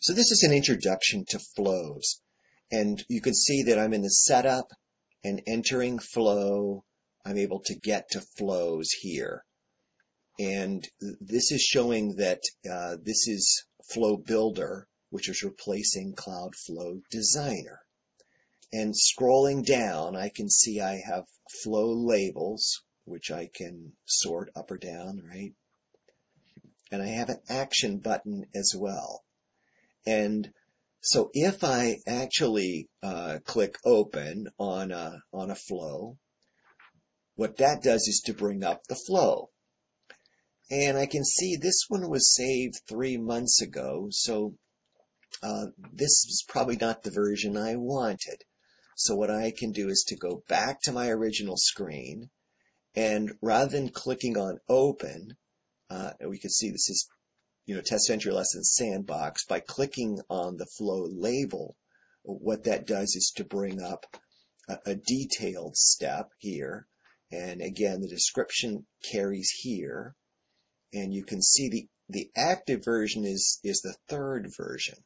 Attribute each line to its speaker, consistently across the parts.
Speaker 1: So this is an introduction to flows. And you can see that I'm in the setup and entering flow. I'm able to get to flows here. And this is showing that uh, this is Flow Builder, which is replacing Cloud Flow Designer. And scrolling down, I can see I have flow labels, which I can sort up or down, right? And I have an action button as well. And so if I actually uh, click open on a, on a flow, what that does is to bring up the flow. And I can see this one was saved three months ago, so uh, this is probably not the version I wanted. So what I can do is to go back to my original screen, and rather than clicking on open, uh, we can see this is, you know, test Center lesson sandbox. By clicking on the flow label, what that does is to bring up a, a detailed step here. And again, the description carries here and you can see the, the active version is, is the third version.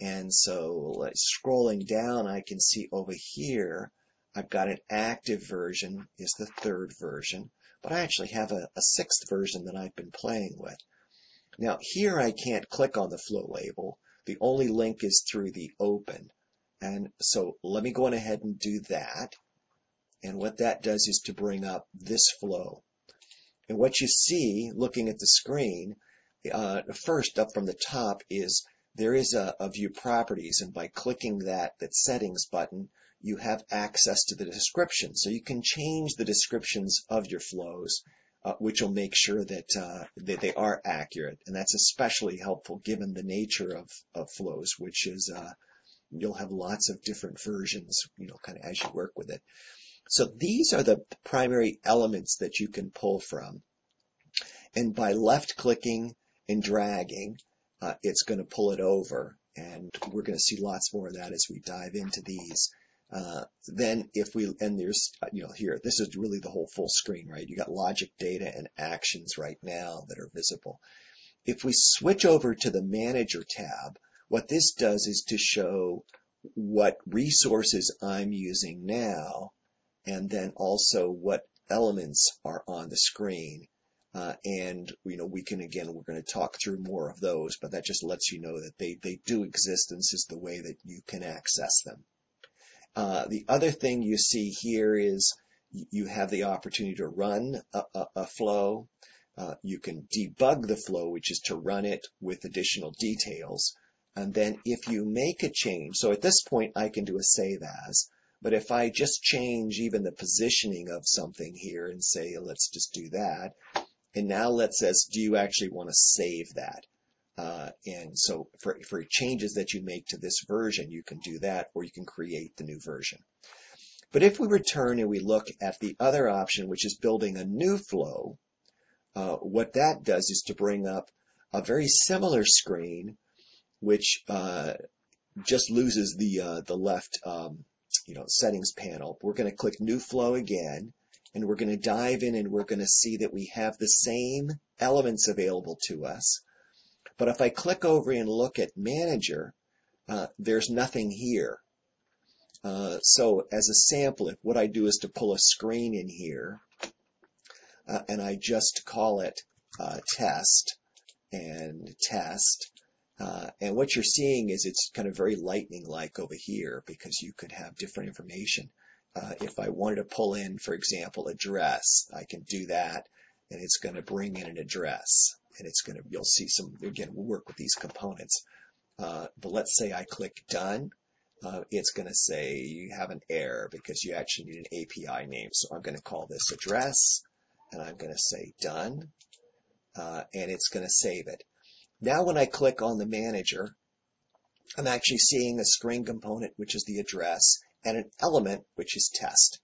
Speaker 1: And so like, scrolling down, I can see over here, I've got an active version is the third version, but I actually have a, a sixth version that I've been playing with. Now here I can't click on the flow label. The only link is through the open. And so let me go on ahead and do that. And what that does is to bring up this flow. And what you see looking at the screen, uh, first up from the top is there is a, a, view properties and by clicking that, that settings button, you have access to the description. So you can change the descriptions of your flows, uh, which will make sure that, uh, that they are accurate. And that's especially helpful given the nature of, of flows, which is, uh, you'll have lots of different versions, you know, kind of as you work with it. So these are the primary elements that you can pull from. And by left clicking and dragging, uh, it's going to pull it over. And we're going to see lots more of that as we dive into these. Uh, then if we, and there's, you know, here, this is really the whole full screen, right? You got logic data and actions right now that are visible. If we switch over to the manager tab, what this does is to show what resources I'm using now and then also what elements are on the screen. Uh, and you know we can again we're going to talk through more of those, but that just lets you know that they they do exist, and this is the way that you can access them. Uh, the other thing you see here is you have the opportunity to run a, a, a flow. Uh, you can debug the flow, which is to run it with additional details. And then if you make a change, so at this point I can do a save as. But if I just change even the positioning of something here and say, let's just do that, and now let's says, do you actually want to save that? Uh, and so for, for changes that you make to this version, you can do that, or you can create the new version. But if we return and we look at the other option, which is building a new flow, uh, what that does is to bring up a very similar screen, which uh, just loses the uh, the left um, you know, settings panel. We're going to click new flow again, and we're going to dive in and we're going to see that we have the same elements available to us. But if I click over and look at manager, uh, there's nothing here. Uh, so as a sample, if what I do is to pull a screen in here, uh, and I just call it uh, test and test, uh, and what you're seeing is it's kind of very lightning-like over here because you could have different information. Uh, if I wanted to pull in, for example, address, I can do that, and it's going to bring in an address, and it's going to you'll see some again we'll work with these components. Uh, but let's say I click done, uh, it's going to say you have an error because you actually need an API name. So I'm going to call this address, and I'm going to say done, uh, and it's going to save it. Now when I click on the manager, I'm actually seeing a string component, which is the address, and an element, which is test.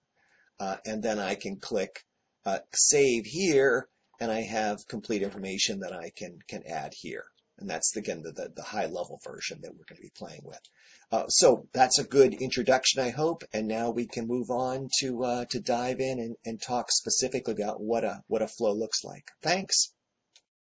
Speaker 1: Uh, and then I can click uh, save here, and I have complete information that I can, can add here. And that's, again, the, the, the high level version that we're going to be playing with. Uh, so that's a good introduction, I hope. And now we can move on to, uh, to dive in and, and talk specifically about what a, what a flow looks like. Thanks.